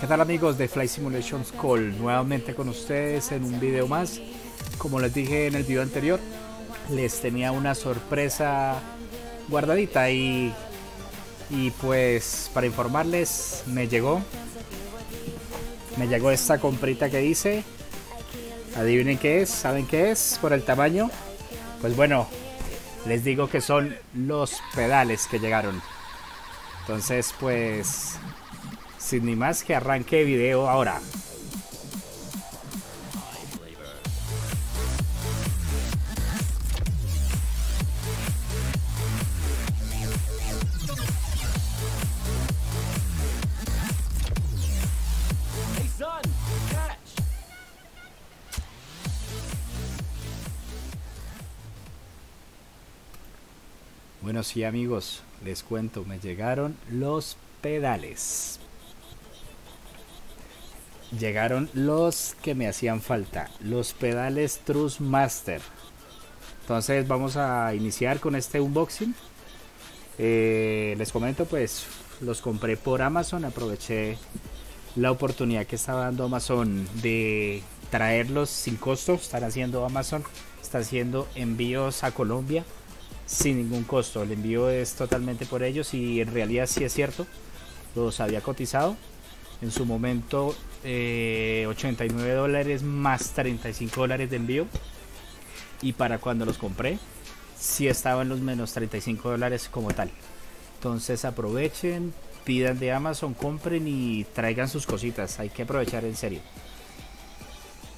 ¿Qué tal amigos de Fly Simulations Call? Nuevamente con ustedes en un video más. Como les dije en el video anterior, les tenía una sorpresa guardadita y, y pues para informarles me llegó. Me llegó esta comprita que dice adivinen qué es, saben qué es por el tamaño. Pues bueno les digo que son los pedales que llegaron. Entonces pues sin ni más que arranque video ahora Bueno, sí amigos, les cuento, me llegaron los pedales. Llegaron los que me hacían falta, los pedales Trust Master. Entonces vamos a iniciar con este unboxing. Eh, les comento, pues los compré por Amazon, aproveché la oportunidad que estaba dando Amazon de traerlos sin costo. Están haciendo Amazon, está haciendo envíos a Colombia sin ningún costo. El envío es totalmente por ellos y en realidad sí es cierto. Los había cotizado. En su momento 89 eh, dólares más 35 dólares de envío. Y para cuando los compré, sí estaban los menos 35 dólares como tal. Entonces aprovechen, pidan de Amazon, compren y traigan sus cositas. Hay que aprovechar en serio.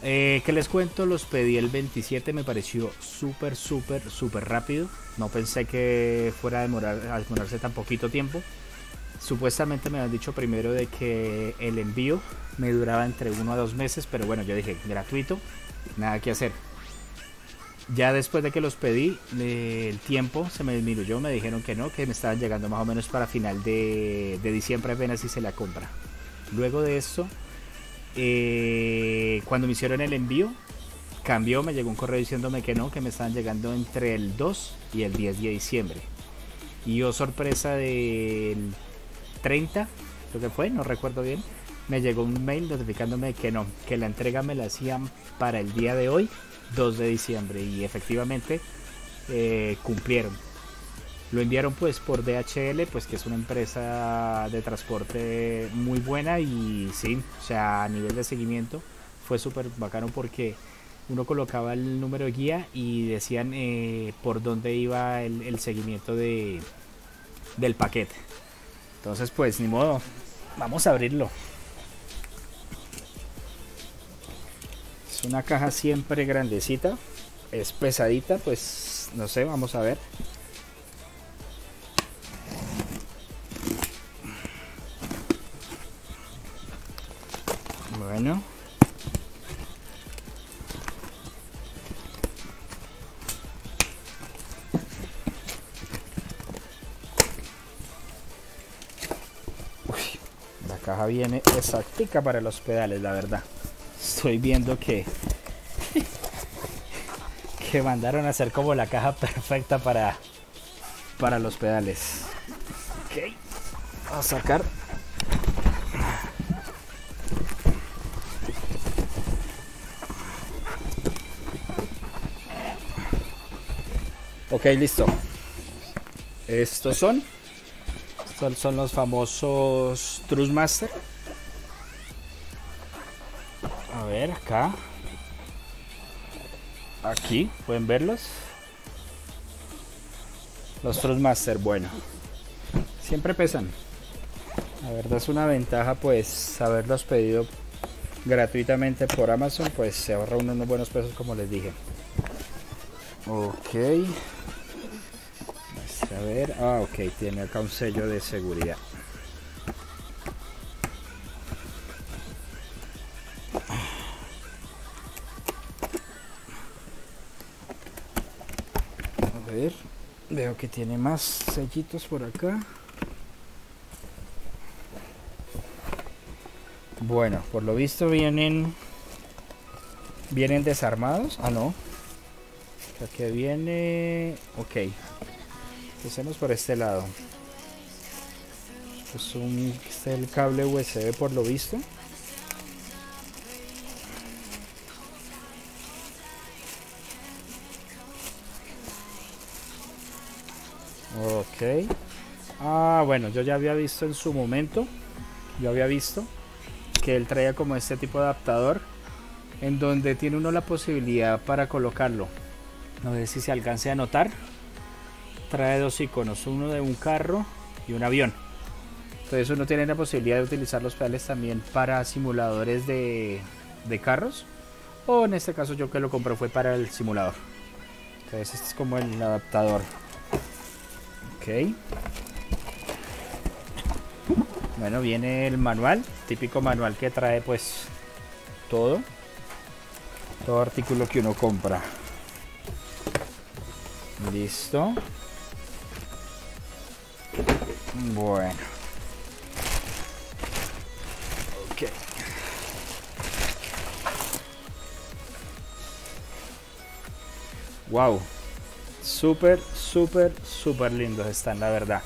Eh, que les cuento, los pedí el 27, me pareció súper, súper, súper rápido. No pensé que fuera a, demorar, a demorarse tan poquito tiempo. Supuestamente me han dicho primero de que el envío me duraba entre uno a dos meses, pero bueno, yo dije gratuito, nada que hacer. Ya después de que los pedí, el tiempo se me disminuyó, me dijeron que no, que me estaban llegando más o menos para final de, diciembre apenas si se la compra. Luego de eso, eh, cuando me hicieron el envío, cambió, me llegó un correo diciéndome que no, que me estaban llegando entre el 2 y el 10 de diciembre. Y yo, sorpresa del 30, lo que fue, no recuerdo bien, me llegó un mail notificándome que no, que la entrega me la hacían para el día de hoy, 2 de diciembre. Y efectivamente eh, cumplieron. Lo enviaron pues por DHL, pues que es una empresa de transporte muy buena y sí, o sea, a nivel de seguimiento fue súper bacano porque uno colocaba el número de guía y decían eh, por dónde iba el, seguimiento de, del paquete. Entonces pues ni modo, vamos a abrirlo. Es una caja siempre grandecita, es pesadita, pues no sé, vamos a ver. Caja viene exactica para los pedales, la verdad. Estoy viendo que que mandaron a hacer como la caja perfecta para para los pedales. Ok. A sacar Ok, listo. Estos son. Estos son los famosos Trustmaster. A ver, acá. Aquí, pueden verlos. Los Trustmaster, bueno. Siempre pesan. La verdad es una ventaja pues haberlos pedido gratuitamente por Amazon, pues se ahorra unos buenos pesos como les dije. Ok. A ver, ah, ok, tiene acá un sello de seguridad. A ver, veo que tiene más sellitos por acá. Bueno, por lo visto vienen vienen desarmados. Ah, no. que viene, ok, Empecemos por este lado. es un este es el cable USB por lo visto. Ok. Ah bueno yo ya había visto en su momento yo había visto que él traía como este tipo de adaptador en donde tiene uno la posibilidad para colocarlo. No sé si se alcance a notar trae dos iconos uno de un carro y un avión. Entonces uno tiene la posibilidad de utilizar los pedales también para simuladores de, de carros o en este caso yo que lo compré fue para el simulador. Entonces este es como el adaptador. Ok. Bueno viene el manual típico manual que trae pues todo. Todo artículo que uno compra. Listo bueno. Ok. Wow súper súper súper lindos están la verdad.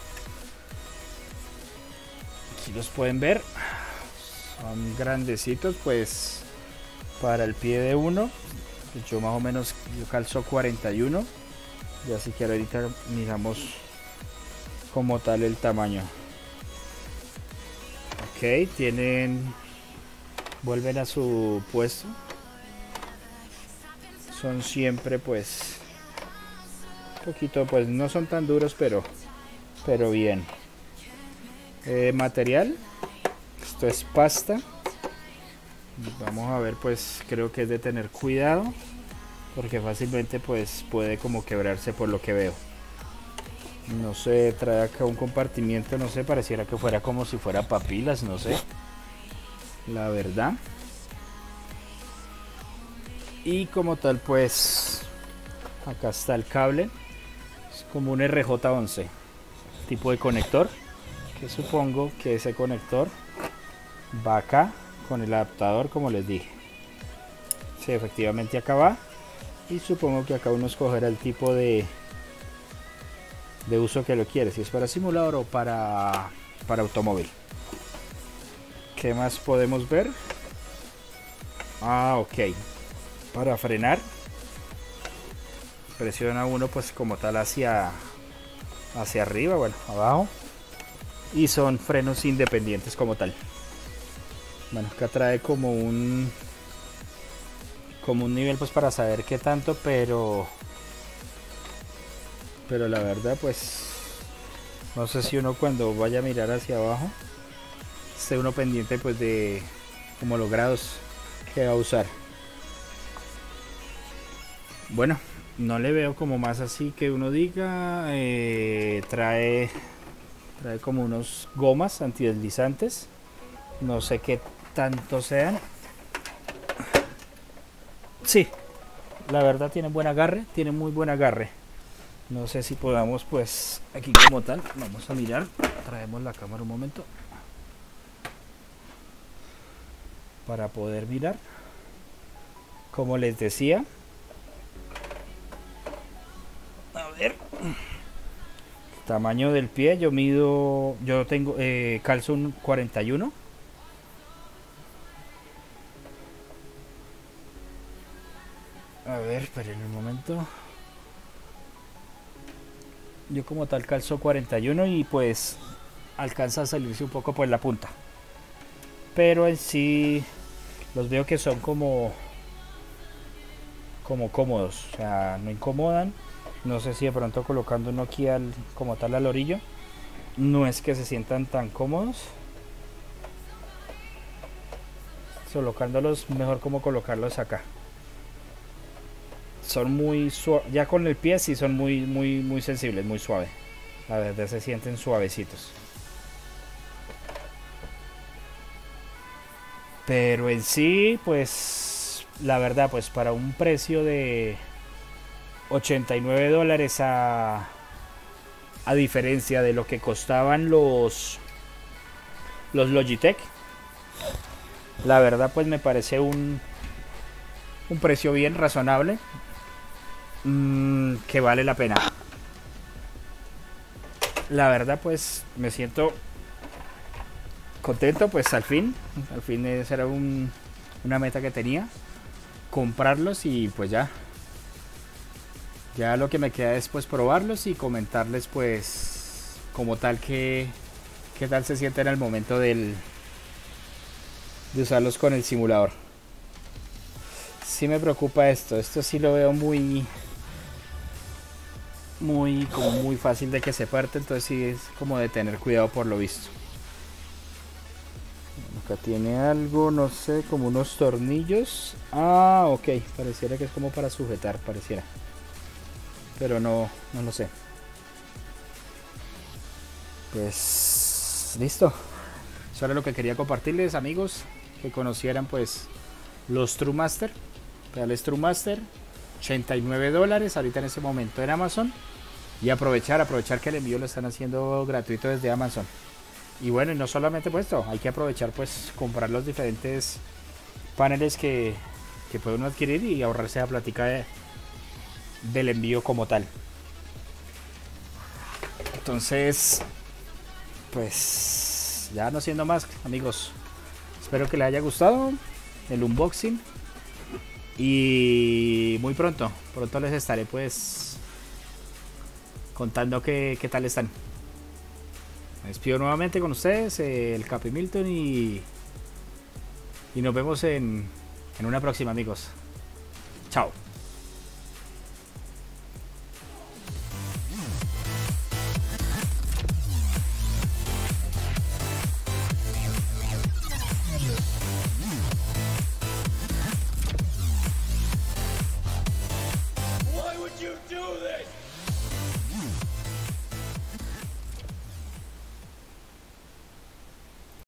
Aquí los pueden ver. Son grandecitos pues para el pie de uno. Yo más o menos yo calzo 41 y así que ahorita miramos como tal el tamaño. Ok tienen vuelven a su puesto. Son siempre pues un poquito pues no son tan duros pero pero bien. Eh, material. Esto es pasta. Vamos a ver pues creo que es de tener cuidado porque fácilmente pues puede como quebrarse por lo que veo no sé trae acá un compartimiento no sé pareciera que fuera como si fuera papilas no sé. La verdad. Y como tal pues acá está el cable. Es como un RJ11 tipo de conector que supongo que ese conector va acá con el adaptador como les dije. Sí, efectivamente acá va. Y supongo que acá uno escogerá el tipo de de uso que lo quiere si es para simulador o para para automóvil. ¿qué más podemos ver? ah ok. Para frenar presiona uno pues como tal hacia hacia arriba bueno abajo. Y son frenos independientes como tal. Bueno acá trae como un como un nivel pues para saber qué tanto pero pero la verdad pues no sé si uno cuando vaya a mirar hacia abajo esté uno pendiente pues de como los grados que va a usar. Bueno no le veo como más así que uno diga eh, trae trae como unos gomas antideslizantes. No sé qué tanto sean. Sí la verdad tiene buen agarre tiene muy buen agarre no sé si podamos pues aquí como tal vamos a mirar. Traemos la cámara un momento. Para poder mirar. Como les decía. A ver. Tamaño del pie yo mido yo tengo eh, calzo un 41 a ver esperen un momento yo como tal calzo 41 y pues alcanza a salirse un poco por la punta. Pero en sí los veo que son como como cómodos o sea no incomodan. No sé si de pronto colocando uno aquí al, como tal al orillo no es que se sientan tan cómodos. Colocándolos mejor como colocarlos acá son muy suaves ya con el pie sí son muy muy muy sensibles muy suave. La verdad se sienten suavecitos. Pero en sí pues la verdad pues para un precio de 89 dólares a, a diferencia de lo que costaban los los Logitech la verdad pues me parece un un precio bien razonable mmm, que vale la pena la verdad pues me siento contento, pues al fin, al fin esa era un, una meta que tenía, comprarlos y pues ya. Ya lo que me queda es pues probarlos y comentarles pues como tal que qué tal se siente en el momento del de usarlos con el simulador. Sí me preocupa esto, esto sí lo veo muy muy como muy fácil de que se parte, entonces sí es como de tener cuidado por lo visto. Acá tiene algo, no sé, como unos tornillos. Ah, ok, pareciera que es como para sujetar, pareciera. Pero no, no lo sé. Pues listo. Eso era lo que quería compartirles, amigos, que conocieran pues los True Master, pedales True Master, 89 dólares ahorita en ese momento en Amazon y aprovechar, aprovechar que el envío lo están haciendo gratuito desde Amazon. Y bueno, y no solamente pues esto, hay que aprovechar pues comprar los diferentes paneles que, que puede uno adquirir y ahorrarse la plática de, del envío como tal. Entonces, pues ya no siendo más, amigos. Espero que les haya gustado el unboxing. Y muy pronto, pronto les estaré pues contando qué, qué tal están. Me despido nuevamente con ustedes, el Capi Milton y, y nos vemos en, en una próxima amigos. Chao.